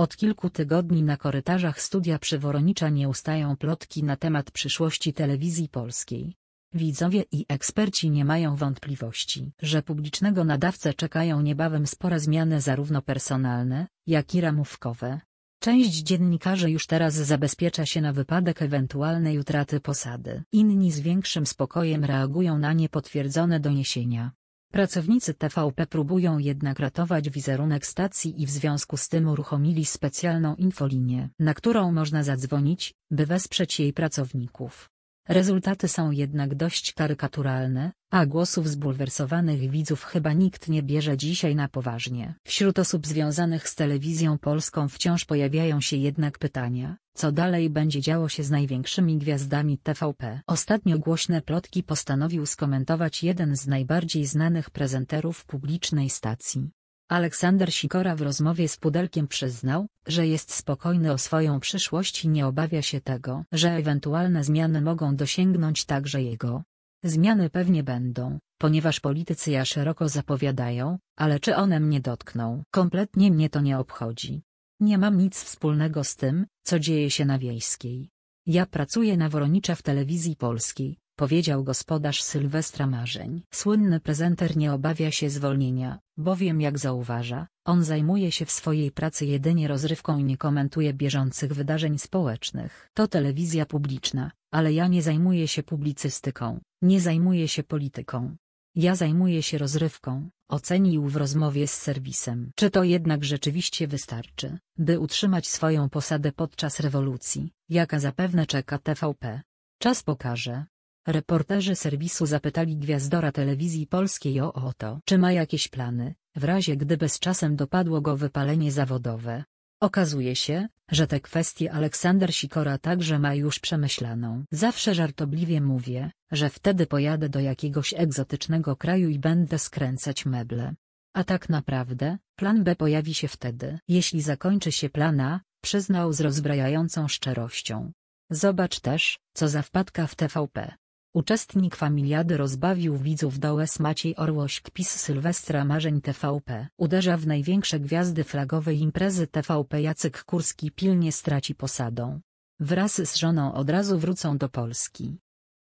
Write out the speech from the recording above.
Od kilku tygodni na korytarzach studia Przyworonicza nie ustają plotki na temat przyszłości telewizji polskiej. Widzowie i eksperci nie mają wątpliwości, że publicznego nadawcę czekają niebawem spore zmiany zarówno personalne, jak i ramówkowe. Część dziennikarzy już teraz zabezpiecza się na wypadek ewentualnej utraty posady. Inni z większym spokojem reagują na niepotwierdzone doniesienia. Pracownicy TVP próbują jednak ratować wizerunek stacji i w związku z tym uruchomili specjalną infolinię, na którą można zadzwonić, by wesprzeć jej pracowników. Rezultaty są jednak dość karykaturalne, a głosów zbulwersowanych widzów chyba nikt nie bierze dzisiaj na poważnie. Wśród osób związanych z telewizją polską wciąż pojawiają się jednak pytania, co dalej będzie działo się z największymi gwiazdami TVP. Ostatnio głośne plotki postanowił skomentować jeden z najbardziej znanych prezenterów publicznej stacji. Aleksander Sikora w rozmowie z Pudelkiem przyznał, że jest spokojny o swoją przyszłość i nie obawia się tego, że ewentualne zmiany mogą dosięgnąć także jego. Zmiany pewnie będą, ponieważ politycy ja szeroko zapowiadają, ale czy one mnie dotkną? Kompletnie mnie to nie obchodzi. Nie mam nic wspólnego z tym, co dzieje się na Wiejskiej. Ja pracuję na Woronicza w telewizji polskiej, powiedział gospodarz Sylwestra Marzeń. Słynny prezenter nie obawia się zwolnienia, bowiem jak zauważa, on zajmuje się w swojej pracy jedynie rozrywką i nie komentuje bieżących wydarzeń społecznych. To telewizja publiczna, ale ja nie zajmuję się publicystyką, nie zajmuję się polityką. Ja zajmuję się rozrywką, ocenił w rozmowie z serwisem. Czy to jednak rzeczywiście wystarczy, by utrzymać swoją posadę podczas rewolucji, jaka zapewne czeka TVP? Czas pokaże. Reporterzy serwisu zapytali gwiazdora telewizji polskiej o to, czy ma jakieś plany, w razie gdyby z czasem dopadło go wypalenie zawodowe. Okazuje się, że te kwestie Aleksander Sikora także ma już przemyślaną. Zawsze żartobliwie mówię, że wtedy pojadę do jakiegoś egzotycznego kraju i będę skręcać meble. A tak naprawdę, plan B pojawi się wtedy. Jeśli zakończy się plan A, przyznał z rozbrajającą szczerością. Zobacz też, co za wpadka w TVP. Uczestnik familiady rozbawił widzów dołes Maciej Orłoś kpis Sylwestra Marzeń TVP. Uderza w największe gwiazdy flagowej imprezy TVP Jacek Kurski pilnie straci posadą. Wraz z żoną od razu wrócą do Polski.